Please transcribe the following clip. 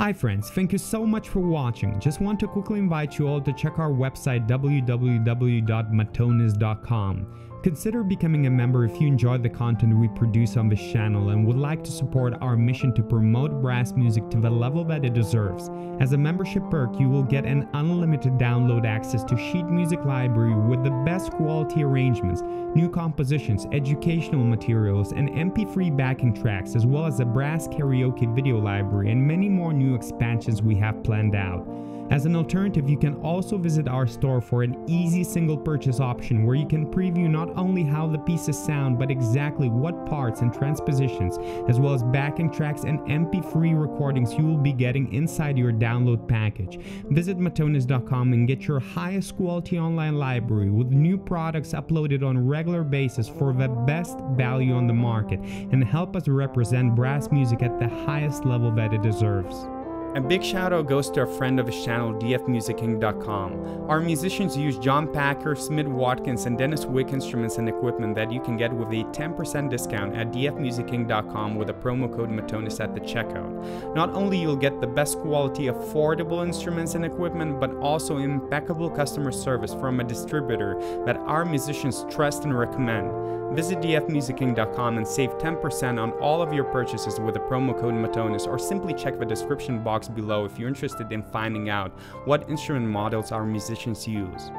Hi friends, thank you so much for watching. Just want to quickly invite you all to check our website www.matonizz.com. Consider becoming a member if you enjoy the content we produce on this channel and would like to support our mission to promote brass music to the level that it deserves. As a membership perk, you will get an unlimited download access to sheet music library with the best quality arrangements, new compositions, educational materials, and MP3 backing tracks, as well as a brass karaoke video library and many more new expansions we have planned out. As an alternative, you can also visit our store for an easy single purchase option where you can preview not only how the pieces sound, but exactly what parts and transpositions, as well as backing tracks and MP3 recordings you will be getting inside your download package. Visit matonizz.com and get your highest quality online library with new products uploaded on a regular basis for the best value on the market and help us represent brass music at the highest level that it deserves. A big shout out goes to a friend of his channel, dfmusicinc.com. Our musicians use John Packer, Smith Watkins, and Dennis Wick instruments and equipment that you can get with a 10% discount at dfmusicinc.com with a promo code Matonizz at the checkout. Not only you'll get the best quality, affordable instruments and equipment, but also impeccable customer service from a distributor that our musicians trust and recommend. Visit dfmusicinc.com and save 10% on all of your purchases with the promo code Matonizz or simply check the description box below if you're interested in finding out what instrument models our musicians use.